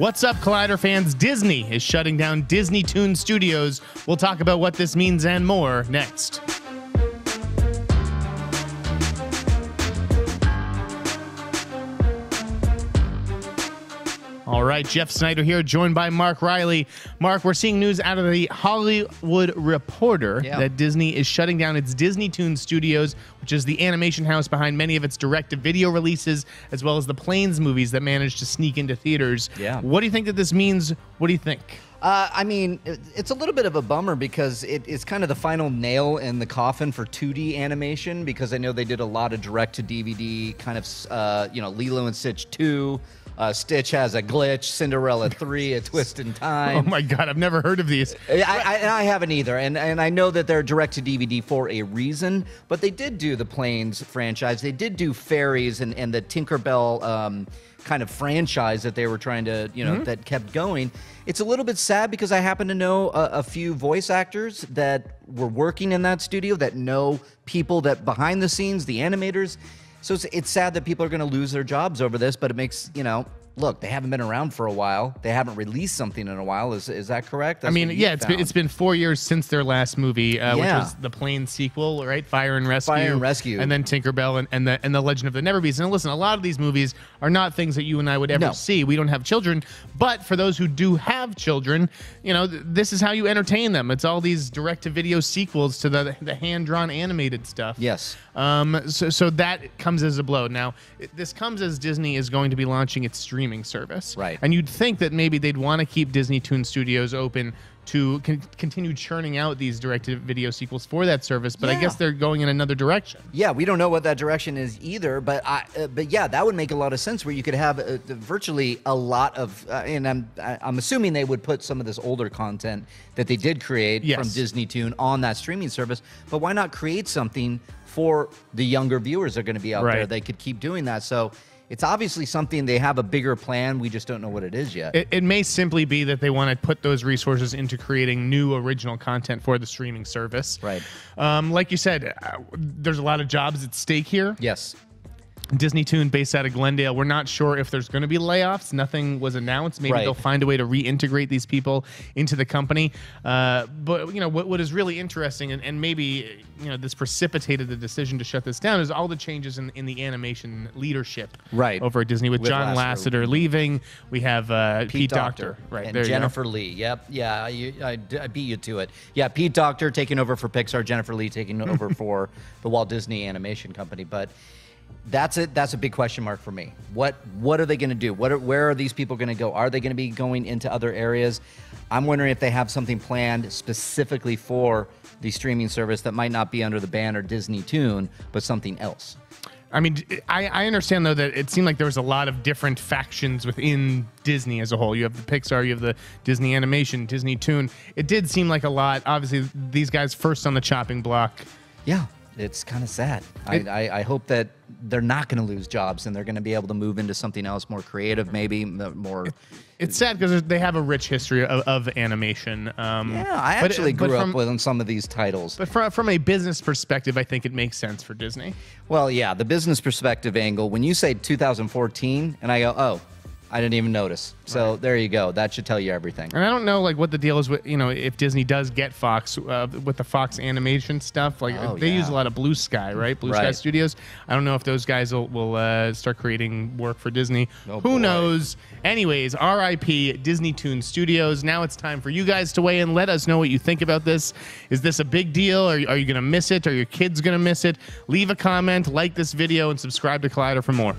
What's up, Collider fans? Disney is shutting down Disneytoon Studios. We'll talk about what this means and more next. Right, Jeff Sneider here, joined by Mark Reilly. Mark, we're seeing news out of the Hollywood Reporter Yeah. that Disney is shutting down its Disneytoon Studios, which is the animation house behind many of its direct-to-video releases, as well as the Planes movies that managed to sneak into theaters. Yeah. What do you think that this means? What do you think? Uh, I mean, it's a little bit of a bummer because it, it's kind of the final nail in the coffin for 2D animation because I know they did a lot of direct to DVD kind of, uh, you know, Lilo and Stitch 2. Uh, Stitch has a glitch, Cinderella 3, A Twist in time. Oh my God, I've never heard of these. I, I, I haven't either, and and I know that they're direct to DVD for a reason. But they did do the Planes franchise. They did do Fairies and and the Tinkerbell um, kind of franchise that they were trying to you know that kept going. It's a little bit sad because I happen to know a, a few voice actors that were working in that studio that know people that behind the scenes, the animators. So it's, it's sad that people are going to lose their jobs over this, but it makes you know. Look, they haven't been around for a while. They haven't released something in a while. Is is that correct? I mean, yeah, it's been, it's been four years since their last movie, uh, which was the plane sequel, right? Fire and Rescue. Fire and Rescue. And then Tinkerbell and, and the and the Legend of the Neverbees. And listen, a lot of these movies are not things that you and I would ever No. see. We don't have children, but for those who do have children, you know, th- this is how you entertain them. It's all these direct-to-video sequels to the the hand-drawn animated stuff. Yes. Um, so, so that comes as a blow. Now, it- this comes as Disney is going to be launching its streaming service. Right. And you'd think that maybe they'd want to keep Disneytoon Studios open to con- continue churning out these direct-to-video sequels for that service, but I guess they're going in another direction. Yeah, we don't know what that direction is either, but I, uh, but yeah, that would make a lot of sense where you could have uh, virtually a lot of, uh, and I'm I'm assuming they would put some of this older content that they did create Yes. from Disneytoon on that streaming service. But why not create something for the younger viewers that are going to be out there? They could keep doing that. So it's obviously something they have a bigger plan. We just don't know what it is yet. It, it may simply be that they want to put those resources into creating new original content for the streaming service. Right. Um, like you said, uh, there's a lot of jobs at stake here. yes. Disneytoon based out of Glendale. We're not sure if there's going to be layoffs. Nothing was announced. Maybe Right. they'll find a way to reintegrate these people into the company. Uh, but you know what, what is really interesting, and, and maybe you know this precipitated the decision to shut this down, is all the changes in, in the animation leadership Right. over at Disney with, With John Lasseter. Lasseter. leaving. We have uh, Pete, Docter, right and there. Jennifer Lee. Yep, yeah, you, I, I beat you to it. Yeah, Pete Docter taking over for Pixar, Jennifer Lee taking over for the Walt Disney Animation Company. But that's it. That's a big question mark for me. What What are they going to do? What are, Where are these people going to go? Are they going to be going into other areas? I'm wondering if they have something planned specifically for the streaming service that might not be under the banner Disneytoon, but something else. I mean, I, I understand though that it seemed like there was a lot of different factions within Disney as a whole. You have the Pixar, you have the Disney Animation, Disneytoon. It did seem like a lot. Obviously, these guys first on the chopping block. Yeah, it's kind of sad. It- I, I, I hope that they're not going to lose jobs and they're going to be able to move into something else more creative, maybe more. It's sad because they have a rich history of, of animation. Um, Yeah, I but- actually but grew from, up with some of these titles. But from, from a business perspective, I think it makes sense for Disney. Well, yeah, the business perspective angle. When you say 2014, and I go, oh, I didn't even notice. So there you go. That should tell you everything. And I don't know like what the deal is with you know if Disney does get Fox uh, with the Fox animation stuff. Like Oh, they use a lot of Blue Sky, right? Blue Sky Studios. I don't know if those guys will, will uh, start creating work for Disney. Oh, Who boy. knows? Anyways, R.I.P. Disneytoon Studios. Now it's time for you guys to weigh in. Let us know what you think about this. Is this a big deal? Are, are you going to miss it? Are your kids going to miss it? Leave a comment, like this video, and subscribe to Collider for more.